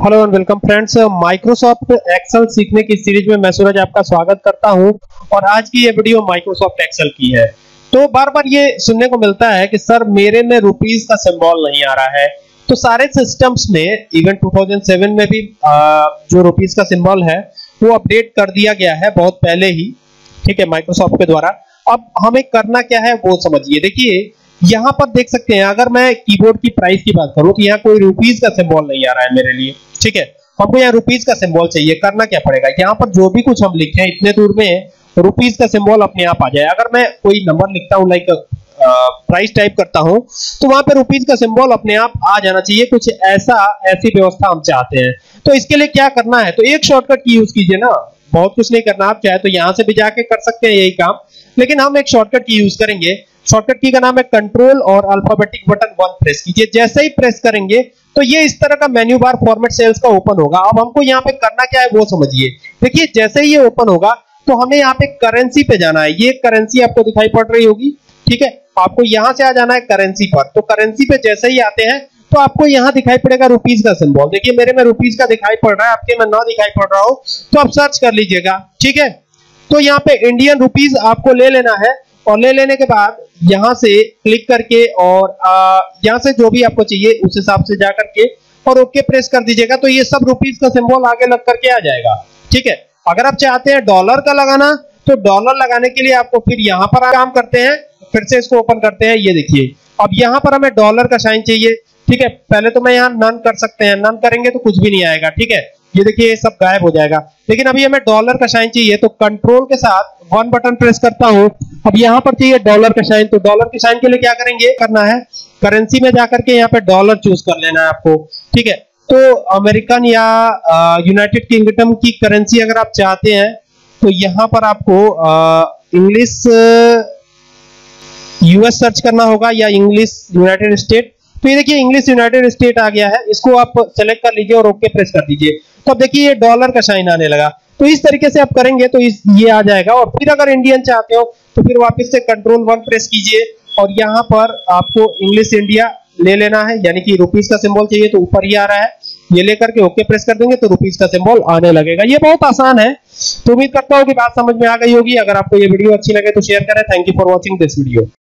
Hello and welcome friends Microsoft Excel सीखने की series में मैं सूरज आपका स्वागत करता हूँ और आज की ये वीडियो माइक्रोसॉफ्ट एक्सेल की है। तो बार बार ये सुनने को मिलता है कि सर मेरे में रुपीस का सिंबल नहीं आ रहा है। तो सारे सिस्टम्स में इवन 2007 में भी आ, जो रुपीज़ का सिंबल है वो अपडेट कर दिया गया है बहुत पहले ही ठीक है माइक्रोसॉफ्ट के द्वारा। अब हमें करना क्या है वो समझिए। देखिए यहाँ पर देख सकते हैं अगर मैं कीबोर्ड की प्राइस की बात करूँ तो यहाँ कोई रुपीस का सिंबल नहीं आ रहा है मेरे लिए। ठीक है? हमको यहाँ रुपीज़ का सिंबल चाहिए, करना क्या पड़ेगा? यहाँ पर जो भी कुछ हम लिखे, इतने दूर में रुपीज़ का सिंबल अपने आप आ जाए। अगर मैं कोई नंबर लिखता हूँ लाइक प्राइस टाइप करता हूँ तो वहाँ पर रुपीज़ का सिंबल अपने आप आ जाना चाहिए। कुछ ऐसा, ऐसी व्यवस्था हम चाहते हैं। तो इसके लिए क्या करना है? तो एक शॉर्टकट की यूज़ कीजिए ना। बहुत कुछ नहीं करना। आप चाहे तो यहाँ से भी जाके कर सकते हैं यही काम। लेकिन हम एक शॉर्टकट की यूज़ करेंगे। शॉर्टकट की का नाम है कंट्रोल और अल्फाबेटिक बटन वन प्रेस कीजिए। जैसे ही प्रेस करेंगे तो ये इस तरह का मेन्यू बार फॉर्मेट सेल्स का ओपन होगा। अब हमको यहाँ पे करना क्या है वो समझिए। देखिए, जैसे ही ये ओपन होगा तो हमें यहाँ पे करेंसी पे जाना है। ये करेंसी आपको दिखाई पड़ रही होगी, ठीक है? आपको यहाँ से आ जाना है करेंसी पर। तो करेंसी पे जैसे ही आते हैं तो आपको यहाँ दिखाई पड़ेगा रुपीज़ का सिंबल देखिए, मेरे में रुपीज़ का दिखाई पड़ रहा है, आपके में ना दिखाई पड़ रहा हो तो आप सर्च कर लीजिएगा, ठीक है? तो यहाँ पे इंडियन रुपीज़ आपको ले लेना है। और लेने के बाद यहाँ से क्लिक करके और यहाँ से जो भी आपको चाहिए उस हिसाब से जाकर के और ओके प्रेस कर दीजिएगा तो ये सब रुपीज़ का सिंबल आगे लग करके आ जाएगा। ठीक है? अगर आप चाहते हैं डॉलर का लगाना तो डॉलर लगाने के लिए आपको फिर यहाँ पर काम करते हैं, फिर से इसको ओपन करते हैं, ये देखिए। अब यहाँ पर हमें डॉलर का साइन चाहिए। ठीक है? पहले तो मैं यहाँ नन कर सकते हैं। नन करेंगे तो कुछ भी नहीं आएगा। ठीक है? ये देखिए सब गायब हो जाएगा। लेकिन अभी हमें डॉलर का साइन चाहिए तो कंट्रोल के साथ वन बटन प्रेस करता हूँ। अब यहाँ पर चाहिए डॉलर का साइन तो डॉलर के साइन के लिए क्या करेंगे? करना है करेंसी में जाकर के यहाँ पे डॉलर चूज़ कर लेना है आपको। ठीक है? तो अमेरिकन या यूनाइटेड किंगडम की करेंसी अगर आप चाहते हैं तो यहाँ पर आपको इंग्लिश यूएस सर्च करना होगा या इंग्लिश यूनाइटेड स्टेट तो ये देखिए इंग्लिश यूनाइटेड स्टेट आ गया है। इसको आप सेलेक्ट कर लीजिए और ओके प्रेस कर दीजिए। तो अब देखिए, ये डॉलर का साइन आने लगा। तो इस तरीके से आप करेंगे तो इस, ये आ जाएगा। और फिर अगर इंडियन चाहते हो तो फिर वापस से कंट्रोल वन प्रेस कीजिए। और यहाँ पर आपको इंग्लिश इंडिया ले लेना है। यानी कि रुपीज़ का सिंबल चाहिए तो ऊपर ही आ रहा है। ये लेकर के ओके प्रेस कर देंगे तो रुपीज़ का सिंबल आने लगेगा। ये बहुत आसान है। तो उम्मीद करता हूँ कि बात समझ में आ गई होगी। अगर आपको ये वीडियो अच्छी लगे तो शेयर करें। Thank you for watching this video